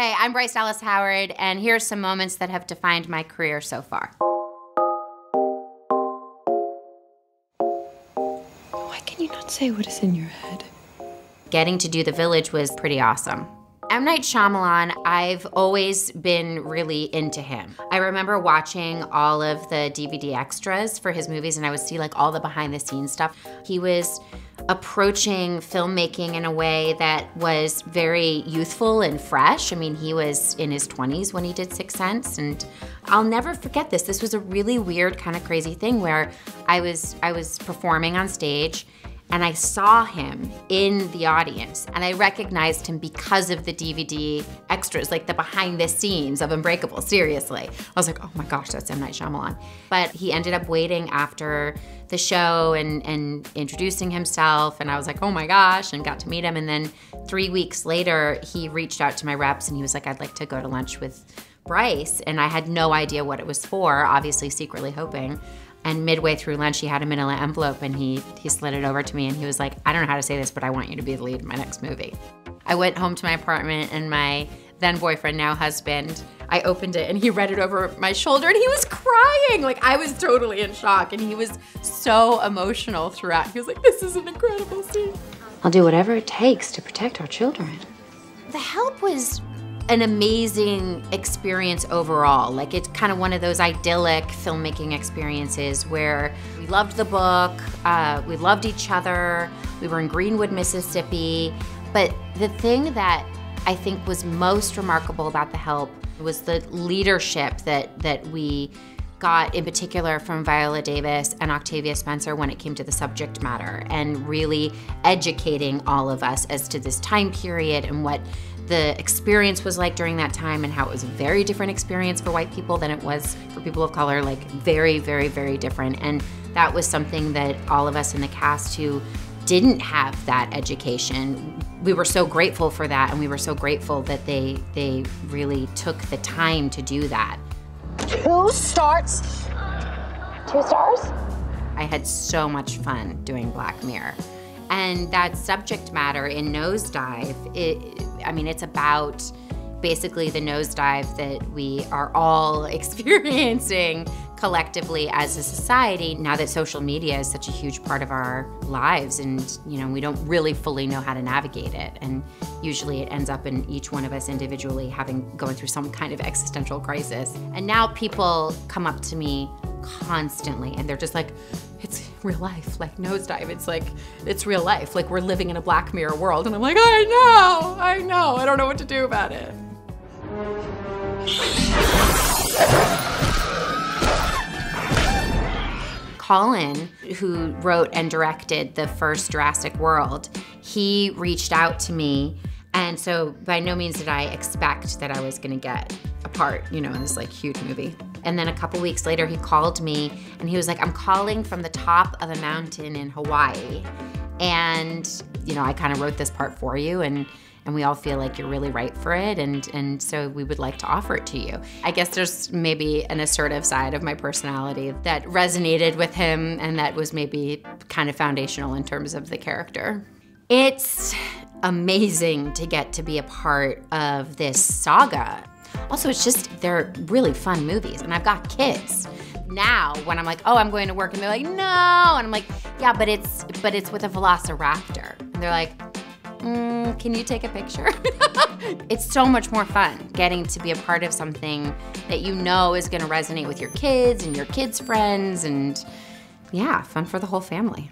Hey, I'm Bryce Dallas Howard, and here are some moments that have defined my career so far. Why can you not say what is in your head? Getting to do The Village was pretty awesome. M. Night Shyamalan, I've always been really into him. I remember watching all of the DVD extras for his movies, and I would see like all the behind the scenes stuff. He was approaching filmmaking in a way that was very youthful and fresh. I mean, he was in his 20s when he did Sixth Sense, and I'll never forget this. This was a really weird, kind of crazy thing where I was I was performing on stage and I saw him in the audience and I recognized him because of the DVD extras, like the behind the scenes of Unbreakable, seriously. I was like, oh my gosh, that's M. Night Shyamalan. But he ended up waiting after the show and, and introducing himself and I was like, oh my gosh, and got to meet him. And then three weeks later, he reached out to my reps and he was like, I'd like to go to lunch with Bryce. And I had no idea what it was for, obviously secretly hoping. And midway through lunch, he had a manila envelope and he, he slid it over to me and he was like, I don't know how to say this, but I want you to be the lead in my next movie. I went home to my apartment and my then boyfriend, now husband, I opened it and he read it over my shoulder and he was crying. Like I was totally in shock and he was so emotional throughout. He was like, this is an incredible scene. I'll do whatever it takes to protect our children. The help was an amazing experience overall. Like it's kind of one of those idyllic filmmaking experiences where we loved the book, uh, we loved each other, we were in Greenwood, Mississippi. But the thing that I think was most remarkable about the help was the leadership that that we got in particular from Viola Davis and Octavia Spencer when it came to the subject matter and really educating all of us as to this time period and what the experience was like during that time and how it was a very different experience for white people than it was for people of color, like very, very, very different. And that was something that all of us in the cast who didn't have that education, we were so grateful for that and we were so grateful that they they really took the time to do that. Two starts? Two stars? I had so much fun doing Black Mirror. And that subject matter in Nosedive, it, I mean, it's about basically the nosedive that we are all experiencing collectively as a society now that social media is such a huge part of our lives and you know we don't really fully know how to navigate it. And usually it ends up in each one of us individually having going through some kind of existential crisis. And now people come up to me constantly and they're just like it's real life like nosedive. It's like it's real life. Like we're living in a black mirror world. And i'm like i know i know. I don't know what to do about it. Colin, who wrote and directed the first Jurassic World, he reached out to me. And so by no means did I expect that I was gonna get part, you know, in this like huge movie. And then a couple weeks later, he called me and he was like, I'm calling from the top of a mountain in Hawaii. And, you know, I kind of wrote this part for you. And and we all feel like you're really right for it and and so we would like to offer it to you. I guess there's maybe an assertive side of my personality that resonated with him and that was maybe kind of foundational in terms of the character. It's amazing to get to be a part of this saga. Also, it's just they're really fun movies and I've got kids now when I'm like, oh, I'm going to work, and they're like, no, and I'm like, yeah, but it's but it's with a Velociraptor, and they're like, mm, can you take a picture? it's so much more fun getting to be a part of something that you know is going to resonate with your kids and your kids' friends, and yeah, fun for the whole family.